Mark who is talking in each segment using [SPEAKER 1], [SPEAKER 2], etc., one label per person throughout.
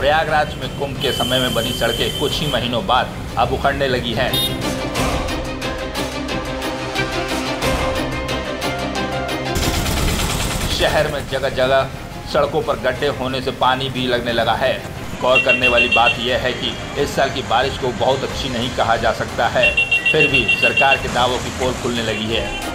[SPEAKER 1] प्रयागराज में कुंभ के समय में बनी सड़कें कुछ ही महीनों बाद अब उखड़ने लगी हैं। शहर में जगह जगह सड़कों पर गड्ढे होने से पानी भी लगने लगा है। गौर करने वाली बात यह है कि इस साल की बारिश को बहुत अच्छी नहीं कहा जा सकता है। फिर भी सरकार के दावों की पोल खुलने लगी है।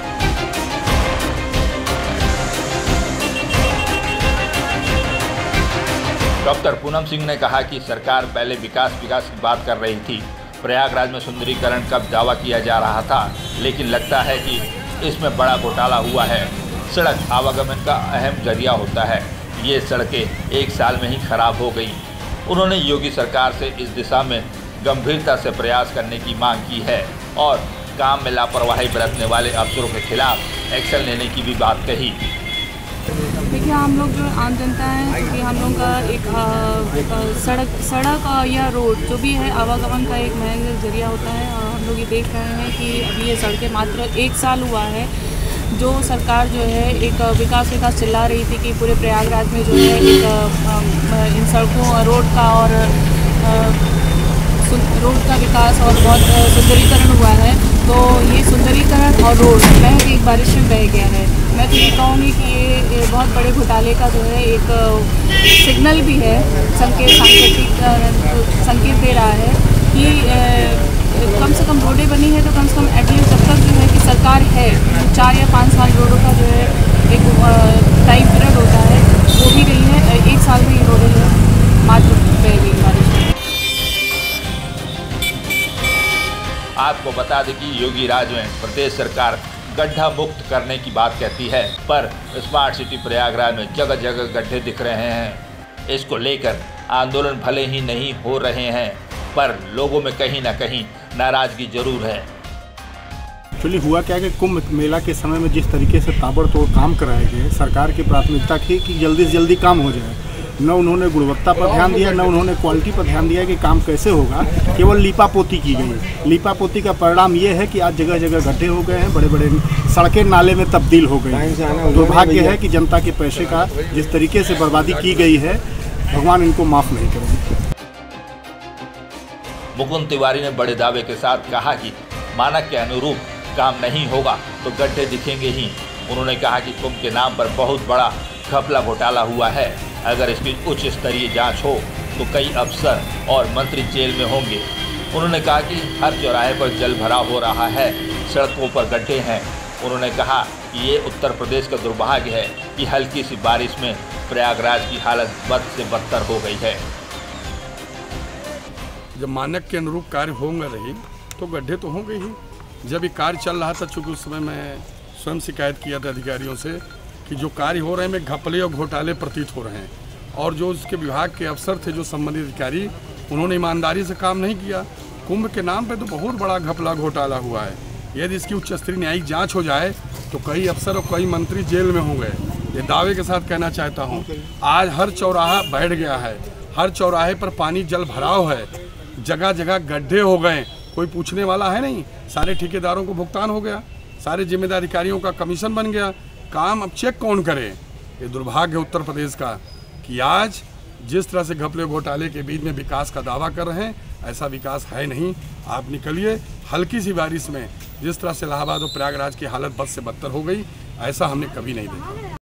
[SPEAKER 1] डॉक्टर पूनम सिंह ने कहा कि सरकार पहले विकास विकास की बात कर रही थी। प्रयागराज में सुंदरीकरण का दावा किया जा रहा था, लेकिन लगता है कि इसमें बड़ा घोटाला हुआ है। सड़क आवागमन का अहम ज़रिया होता है। ये सड़कें एक साल में ही खराब हो गई। उन्होंने योगी सरकार से इस दिशा में गंभीरता से प्रयास करने की मांग की है और काम में लापरवाही बरतने वाले अफसरों के खिलाफ एक्शन लेने की भी बात कही।
[SPEAKER 2] देखिए हम लोग जो आम जनता है क्योंकि हम लोग का एक आ, सड़क सड़क या रोड जो भी है आवागमन का एक महँगा ज़रिया होता है। और हम लोग ये देख रहे हैं कि अभी ये सड़कें मात्र एक साल हुआ है जो सरकार जो है एक विकास विकास चिल्ला रही थी कि पूरे प्रयागराज में जो है एक इन सड़कों रोड का और रोड का विकास और बहुत सुंदरीकरण हुआ है। तो ये सुंदरीकरण और रोड महज एक बारिश में बह गया है। मैं तो ये कहूँगी बहुत बड़े घोटाले का जो है एक सिग्नल भी है। संकेत, सांकेतिक संकेत दे रहा है कि कम से कम रोडें बनी है तो कम से कम एटलीस्ट जब तक जो है कि सरकार है। चार या पाँच साल रोडों का जो है एक टाइम पीरियड होता है, वो भी गई है। एक साल में ये रोडें जो है मात्र
[SPEAKER 1] आपको बता दें कि योगी राज में प्रदेश सरकार गड्ढा मुक्त करने की बात कहती है, पर स्मार्ट सिटी प्रयागराज में जगह जगह गड्ढे दिख रहे हैं। इसको लेकर आंदोलन भले ही नहीं हो रहे हैं, पर लोगों में कहीं ना कहीं नाराज़गी ज़रूर है।
[SPEAKER 3] एक्चुअली हुआ क्या कि कुंभ मेला के समय में जिस तरीके से ताबड़तोड़ काम कराए गए सरकार की प्राथमिकता थी कि जल्दी से जल्दी काम हो जाए। न उन्होंने गुणवत्ता पर ध्यान दिया न उन्होंने क्वालिटी पर ध्यान दिया कि काम कैसे होगा। केवल लीपा पोती की गई। लीपा पोती का परिणाम ये है कि आज जगह जगह गड्ढे हो गए हैं बड़े बड़े सड़कें नाले में तब्दील हो गई। दुर्भाग्य है कि जनता के पैसे का जिस तरीके से बर्बादी की गई है भगवान इनको माफ़ नहीं करेंगे
[SPEAKER 1] मुकुंद तिवारी ने बड़े दावे के साथ कहा कि मानक के अनुरूप काम नहीं होगा तो गड्ढे दिखेंगे ही। उन्होंने कहा कि कुंभ के नाम पर बहुत बड़ा घपला घोटाला हुआ है। अगर इसकी उच्च स्तरीय जाँच हो तो कई अफसर और मंत्री जेल में होंगे। उन्होंने कहा कि हर चौराहे पर जल भराव हो रहा है, सड़कों पर गड्ढे हैं। उन्होंने कहा कि ये उत्तर प्रदेश का दुर्भाग्य है कि हल्की सी बारिश में प्रयागराज की हालत बद से बदतर हो गई है।
[SPEAKER 4] जब मानक के अनुरूप कार्य होंगे रही तो गड्ढे तो होंगे ही। जब ये कार्य चल रहा था, चूँकि उस समय मैं स्वयं शिकायत किया था अधिकारियों से कि जो कार्य हो रहे हैं, में घपले और घोटाले प्रतीत हो रहे हैं। और जो उसके विभाग के अफसर थे, जो संबंधित अधिकारी, उन्होंने ईमानदारी से काम नहीं किया। कुंभ के नाम पे तो बहुत बड़ा घपला घोटाला हुआ है। यदि इसकी उच्च स्तरीय न्यायिक जाँच हो जाए तो कई अफसर और कई मंत्री जेल में होंगे। ये दावे के साथ कहना चाहता हूँ, आज हर चौराहा बैठ गया है। हर चौराहे पर पानी जल भराव है। जगह जगह गड्ढे हो गए। कोई पूछने वाला है नहीं? सारे ठेकेदारों को भुगतान हो गया। सारे जिम्मेदार अधिकारियों का कमीशन बन गया। काम अब चेक कौन करे? ये दुर्भाग्य उत्तर प्रदेश का कि आज जिस तरह से घपले घोटाले के बीच में विकास का दावा कर रहे हैं, ऐसा विकास है नहीं। आप निकलिए, हल्की सी बारिश में जिस तरह से इलाहाबाद और प्रयागराज की हालत बद से बदतर हो गई, ऐसा हमने कभी नहीं देखा।